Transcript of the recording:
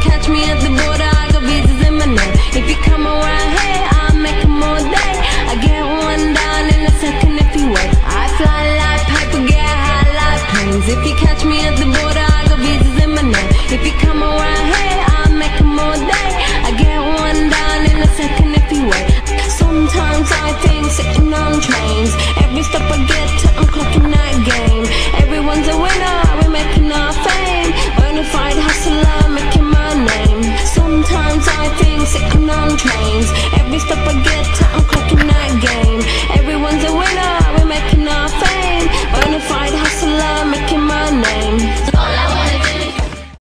catch me at the border, I got visas in my name. If you come around here, I'll make them all day. I get one down in a second if you wait. I fly like Piper, get high like planes. If you catch me at the border, I got visas in my name. If you come around here, I'll make them all day. I get one down in a second if you wait. Sometimes I think sitting on trains. tight things sitting on trains